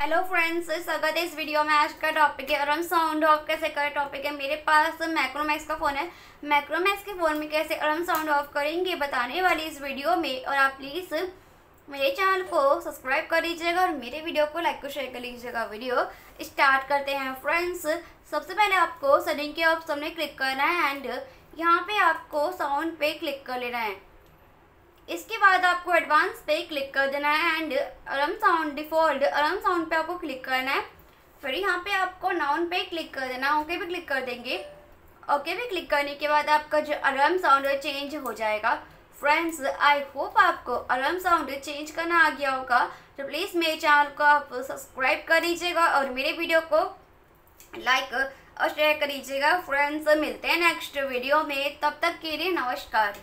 Hello friends स्वागत है इस वीडियो में आज का टॉपिक है और हम साउंड ऑफ़ कैसे करें? टॉपिक है, मेरे पास मैक्रोमैक्स का फ़ोन है। मैक्रोमैक्स के फ़ोन में कैसे और हम साउंड ऑफ़ करेंगे बताने वाली इस वीडियो में। और आप प्लीज़ मेरे चैनल को सब्सक्राइब कर लीजिएगा और मेरे वीडियो को लाइक और शेयर कर लीजिएगा। वीडियो स्टार्ट करते हैं फ्रेंड्स सबसे पहले आपको सेटिंग के ऑप्शन में क्लिक करना है एंड यहाँ पर आपको साउंड पे क्लिक कर लेना है। इसके बाद आपको एडवांस पे क्लिक कर देना है and alarm sound default alarm sound पे आपको क्लिक करना है। फिर यहाँ पे आपको नाउन पे क्लिक कर देना ओके पे क्लिक कर देंगे। ओके पे क्लिक करने के बाद आपका जो अलार्म साउंड है चेंज हो जाएगा। फ्रेंड्स आई होप आपको अलार्म साउंड चेंज करना आ गया होगा। तो प्लीज़ मेरे चैनल को आप सब्सक्राइब कर लीजिएगा और मेरे वीडियो को लाइक और शेयर कर लीजिएगा फ्रेंड्स मिलते हैं नेक्स्ट वीडियो में। तब तक के लिए नमस्कार।